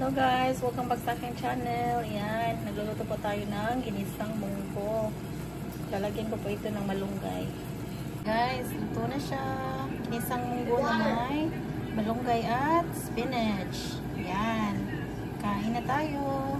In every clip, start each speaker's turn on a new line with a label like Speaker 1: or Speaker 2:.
Speaker 1: Hello guys, welcome back sa aking channel. Yan, nagluluto po tayo ng ginisang munggo. Lalagyan ko po ito ng malunggay. Guys, luto na siya. Ginisang munggo na may malunggay at spinach. Yan. Kain na tayo.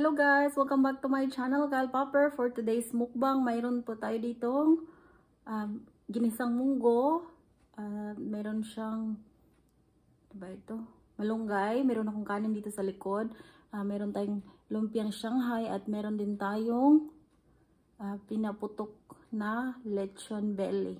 Speaker 1: Hello guys, welcome back to my channel, Gal Popper. For today's mukbang, mayroon po tayo ditong um, ginisang munggo. Uh, meron siyang, ano ba ito? Malunggay. Meron akong kanin dito sa likod. Uh, meron tayong lumpiang Shanghai at meron din tayong uh, pinaputok na lechon belly.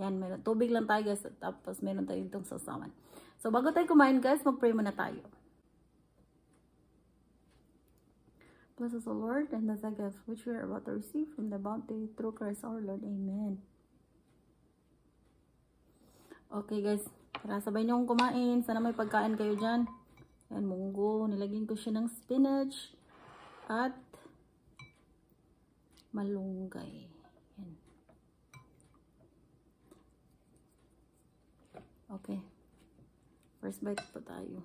Speaker 1: Yan, meron. Tubig lang tayo guys. Tapos meron tayong itong sasawan. So bago tayo kumain guys, mag-pray muna tayo. Bless us, O Lord, and the gift which we are about to receive from the bounty through Christ our Lord. Amen. Okay guys, tara sabay niyo akong kumain. Sana may pagkain kayo dyan. Ayan, munggo. Nilagyan ko siya ng spinach at malunggay. Ayan. Okay. First bite po tayo.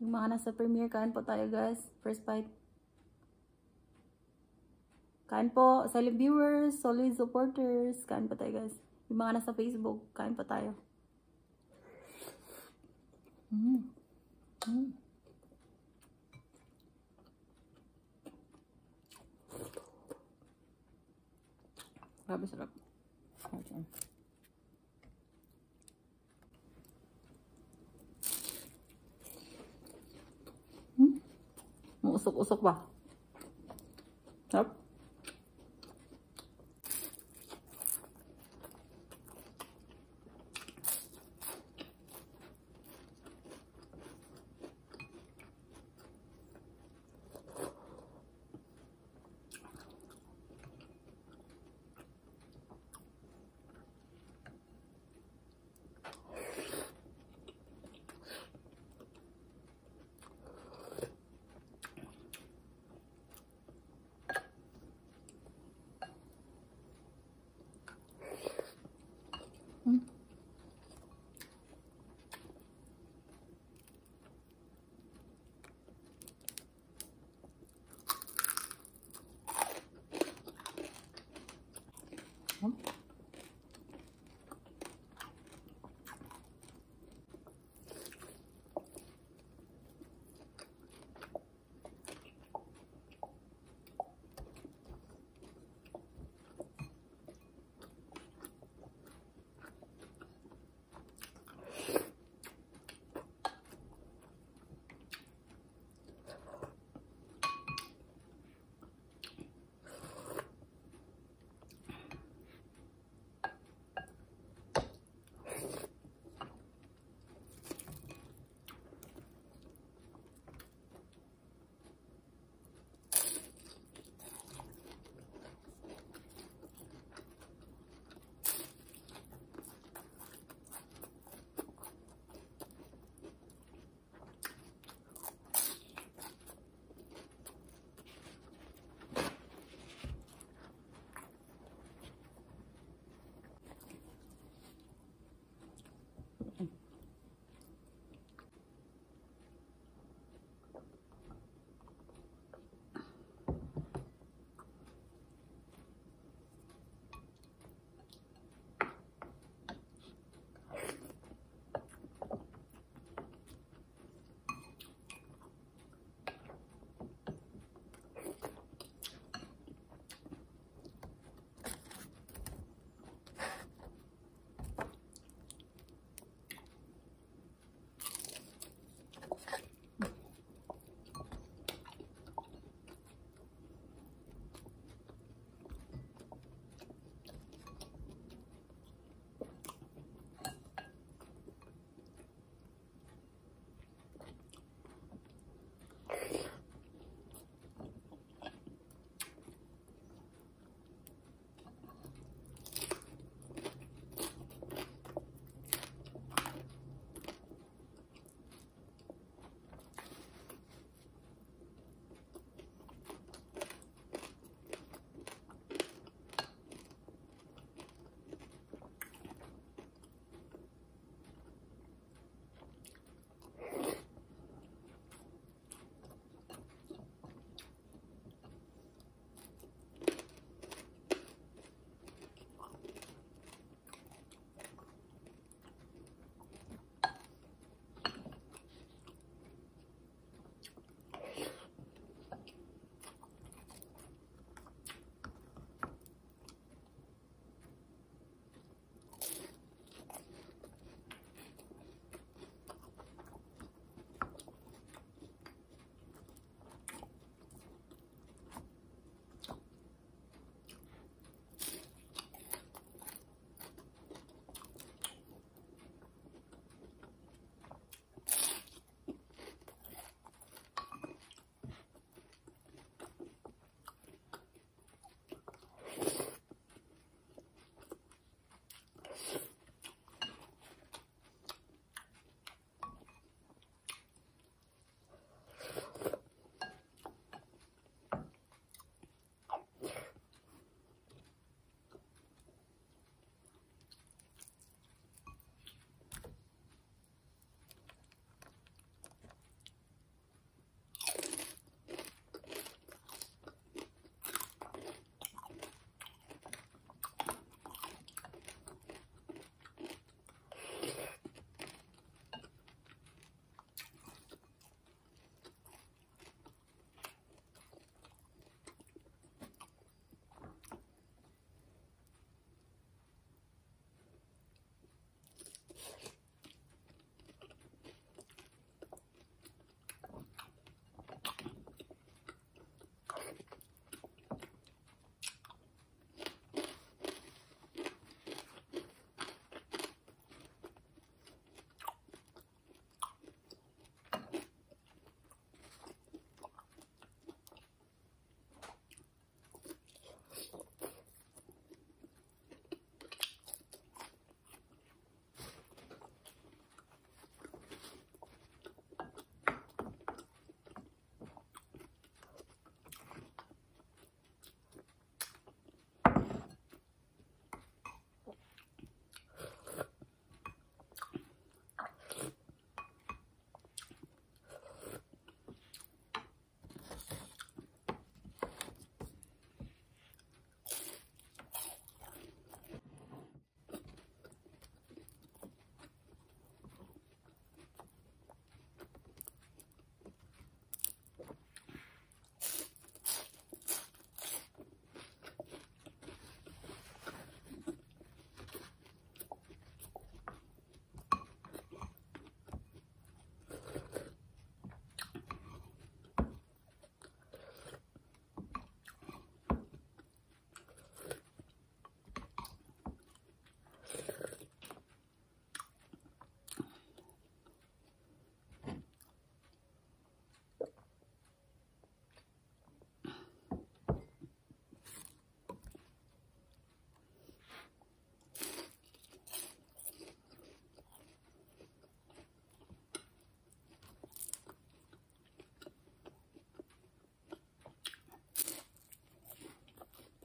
Speaker 1: Yung mga nasa premiere, kain po tayo guys. First bite. Kain po, silent viewers, solid supporters. Kain po tayo guys. Yung mga nasa Facebook, kain pa tayo. Mm. Mm. Grabe sarap. Okay. Hmm? Mausok-usok ba? Sarap.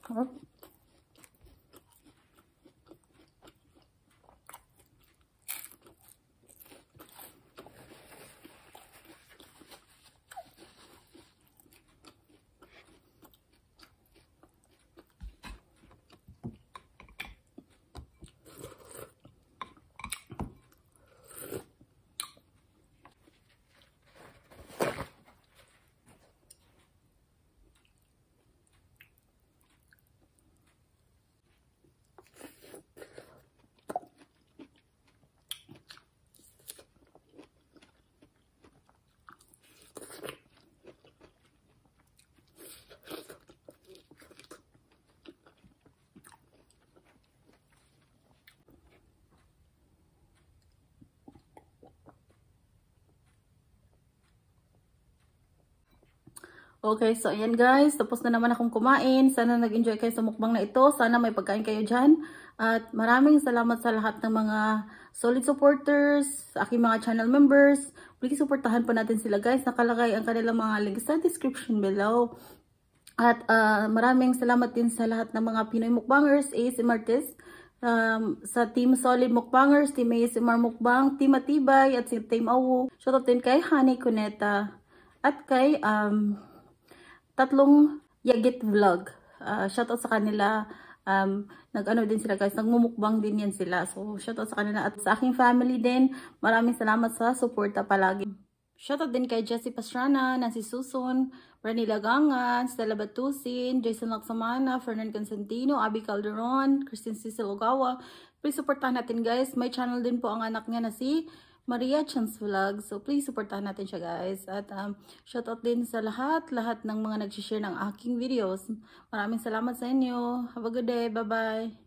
Speaker 1: Huh? Okay, so ayan guys, tapos na naman akong kumain. Sana nag-enjoy kayo sa mukbang na ito. Sana may pagkain kayo dyan. At maraming salamat sa lahat ng mga solid supporters, sa aking mga channel members. Please supportahan po natin sila guys. Nakalagay ang kanilang mga links sa description below. At uh, maraming salamat din sa lahat ng mga Pinoy mukbangers, ASM artists. Um, sa Team Solid Mukbangers, Team ASMR Mukbang, Team Atibay, at si Team Awu. Shoutout din kay Honey Cuneta. At kay um, tatlong Yagit vlog. Uh, shoutout sa kanila. Um, nag-ano din sila guys, nagmumukbang din yan sila. So, shoutout sa kanila at sa aking family din. Maraming salamat sa suporta palagi. Shoutout din kay Jessie Pastrana, Nancy Susun, Rani Lagangan, Stella Batusin, Jason Laksamana, Fernand Constantino, Abby Calderon, Christine Cecil Ogawa. Please supportahan natin guys. May channel din po ang anak niya na si Maria Chance Vlog. So, please supportahan natin siya guys. At um, shoutout din sa lahat, lahat ng mga nag-share ng aking videos. Maraming salamat sa inyo. Have a good day. Bye-bye.